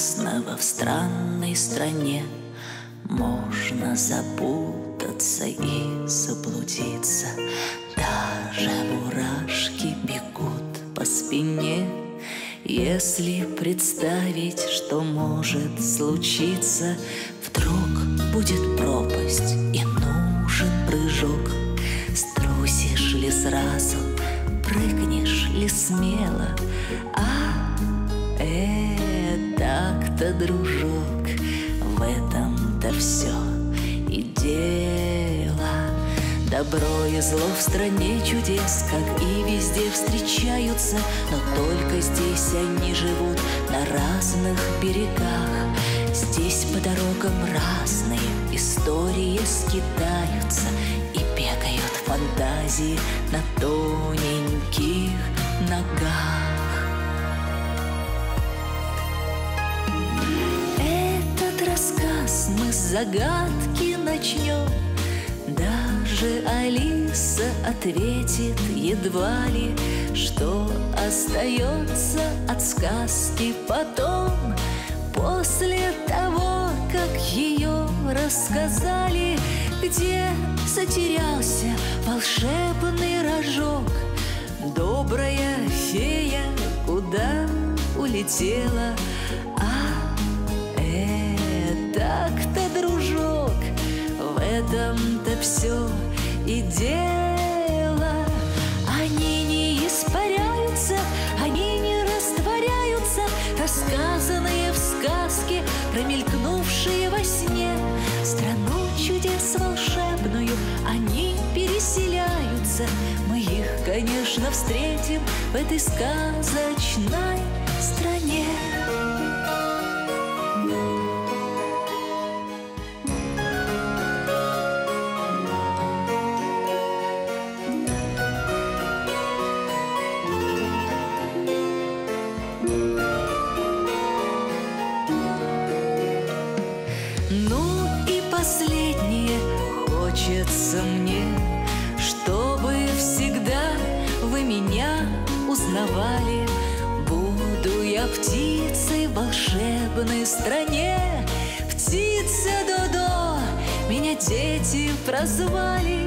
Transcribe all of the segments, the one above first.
прекрасного в странной стране Можно запутаться и заблудиться. Даже мурашки бегут по спине. Если представить, что может случиться Вдруг будет пропасть и нужен прыжок. Струсишь ли сразу, прыгнешь ли смело так-то, дружок, в этом-то все и дело. Добро и зло в стране чудес, как и везде встречаются Но только здесь они живут на разных берегах. Здесь по дорогам разные истории скитаются И бегают фантазии на тоненьких ногах загадки начнем. Даже Алиса ответит едва ли Что остается от сказки потом. После того, как ее рассказали Где затерялся волшебный рожок. Добрая фея куда улетела так-то, дружок, в этом-то все и дело. Они не испаряются, они не растворяются Рассказанные в сказке, промелькнувшие во сне. Страну чудес волшебную они переселяются. Мы их, конечно, встретим в этой сказочной последнее хочется мне, чтобы всегда вы меня узнавали. Буду я птицей в волшебной стране, птица Додо, меня дети прозвали.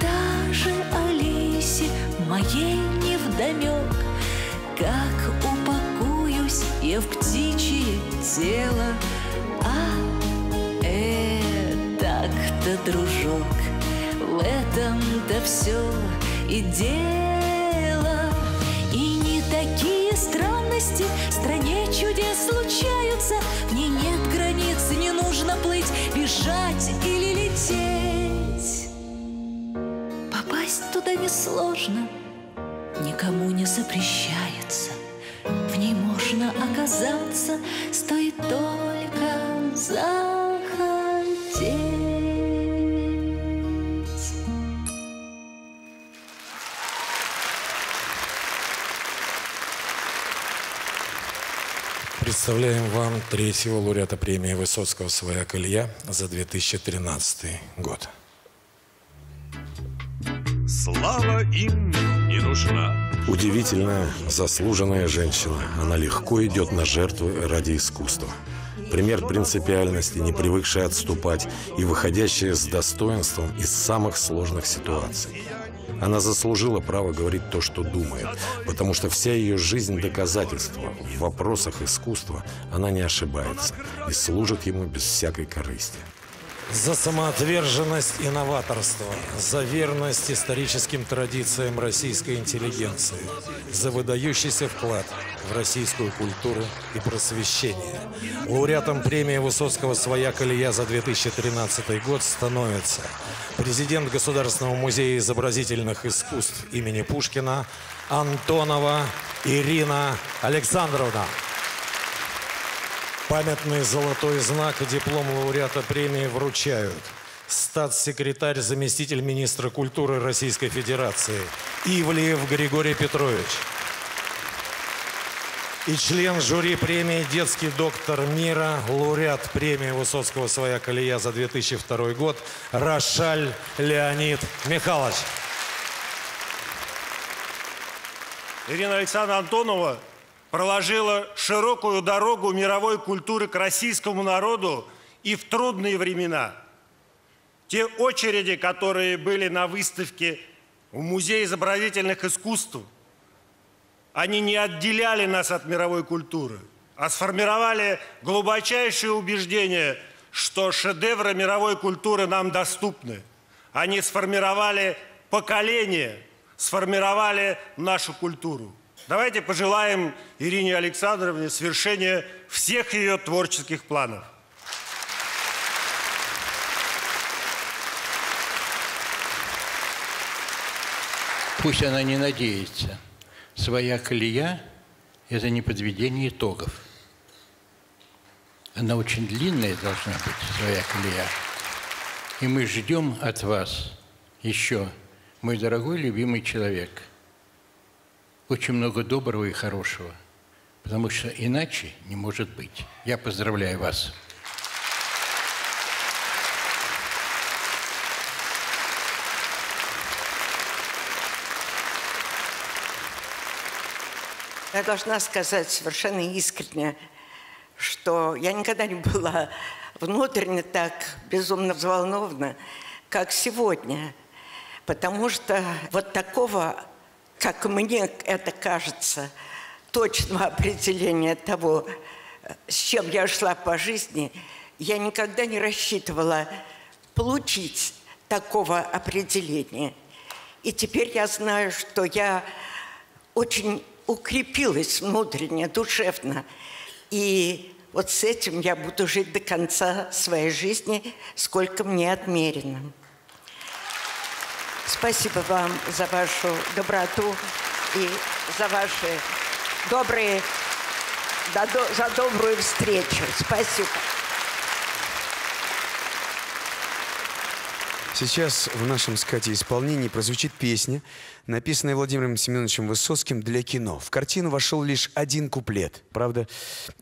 Даже Алисе моей невдомек, как упакуюсь я в птичье тело, а так-то, дружок, в этом-то все и дело. И не такие странности в стране чудес случаются. В ней нет границ, не нужно плыть, бежать или лететь. Попасть туда несложно, никому не запрещается. В ней можно оказаться, стоит только захотеть. Представляем вам третьего лауреата премии Высоцкого «Своя колея» за 2013 год. Слава им не нужна. Удивительная, заслуженная женщина. Она легко идет на жертвы ради искусства. Пример принципиальности, не привыкшая отступать и выходящая с достоинством из самых сложных ситуаций. Она заслужила право говорить то, что думает, потому что вся ее жизнь – доказательство. В вопросах искусства она не ошибается и служит ему без всякой корысти. За самоотверженность и новаторство, за верность историческим традициям российской интеллигенции, за выдающийся вклад в российскую культуру и просвещение. Лауреатом премии Высоцкого «Своя колея» за 2013 год становится президент Государственного музея изобразительных искусств имени Пушкина Антонова Ирина Александровна. Памятный золотой знак и диплом лауреата премии вручают статс-секретарь, заместитель министра культуры Российской Федерации Ивлеев Григорий Петрович и член жюри премии «Детский доктор мира», лауреат премии Высоцкого «Своя колея» за 2002 год Рошаль Леонид Михайлович. Ирина Александровна Антонова проложила широкую дорогу мировой культуры к российскому народу и в трудные времена. Те очереди, которые были на выставке в Музее изобразительных искусств, они не отделяли нас от мировой культуры, а сформировали глубочайшее убеждение, что шедевры мировой культуры нам доступны. Они сформировали поколение, сформировали нашу культуру. Давайте пожелаем Ирине Александровне свершения всех ее творческих планов. Пусть она не надеется. Своя колея – это не подведение итогов. Она очень длинная должна быть, своя колея. И мы ждем от вас еще, мой дорогой любимый человек, очень много доброго и хорошего, потому что иначе не может быть. Я поздравляю вас. Я должна сказать совершенно искренне, что я никогда не была внутренне так безумно взволнована, как сегодня. Потому что вот такого, как мне это кажется, точного определения того, с чем я шла по жизни, я никогда не рассчитывала получить такого определения. И теперь я знаю, что я очень укрепилась внутренне, душевно. И вот с этим я буду жить до конца своей жизни, сколько мне отмерено. Спасибо вам за вашу доброту и за ваши добрые, за добрую встречу. Спасибо. Сейчас в нашем скате исполнении прозвучит песня, написанная Владимиром Семеновичем Высоцким для кино. В картину вошел лишь один куплет. Правда,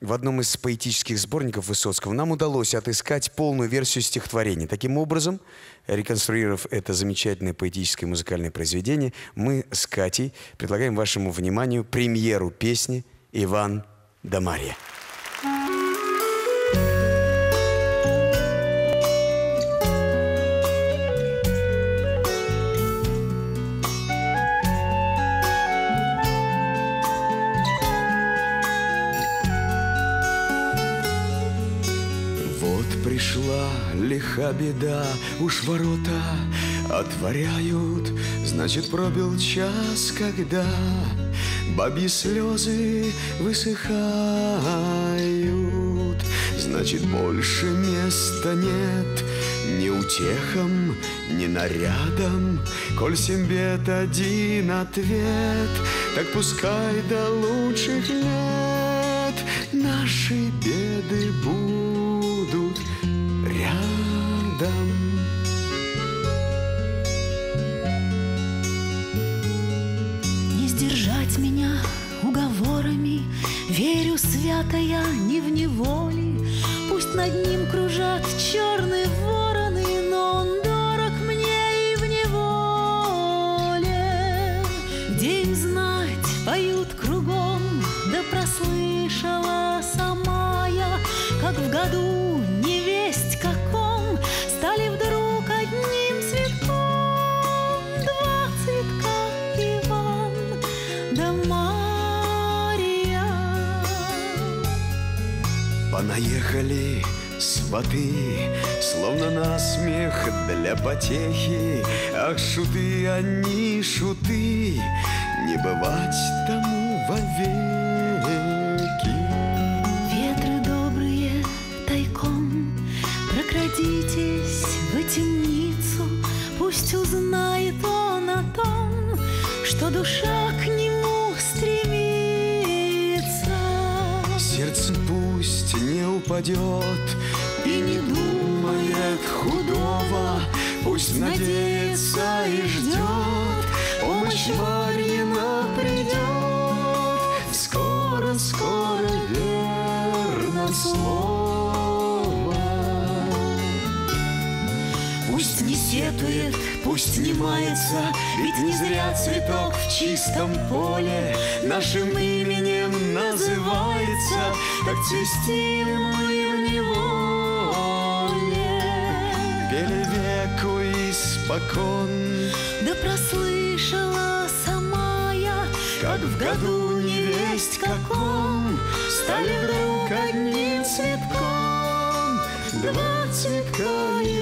в одном из поэтических сборников Высоцкого нам удалось отыскать полную версию стихотворения. Таким образом, реконструировав это замечательное поэтическое музыкальное произведение, мы с Катей предлагаем вашему вниманию премьеру песни «Иван да Марья». лиха беда, уж ворота отворяют, Значит, пробил час, когда бабьи слезы высыхают, Значит, больше места нет ни утехам, ни нарядам, Коль всем один ответ, Так пускай до лучших лет Наши беды будут уговорами, Верю, свято я не в неволе, Пусть над ним кружат черные вороны, Но он дорог мне и в неволе. Где им знать, поют кругом, Да прослышала сама я, Как в году Наехали сваты, словно на смех для потехи. Ах, шуты, они шуты, не бывать тому вовеки. Ветры добрые тайком, прокрадитесь в темницу, пусть узнает он о том, что душа к нему упадет. И не думает худого Пусть надеется и ждет. Помощь Марьина придет. Скоро, скоро верно слово. Пусть не сетует, пусть не мается Ведь не зря цветок в чистом поле Нашим именем называется так цвести и в неволе. Пели веку испокон, Да прослышала сама я, как в году невесть каком Стали вдруг одним цветком Два цветка и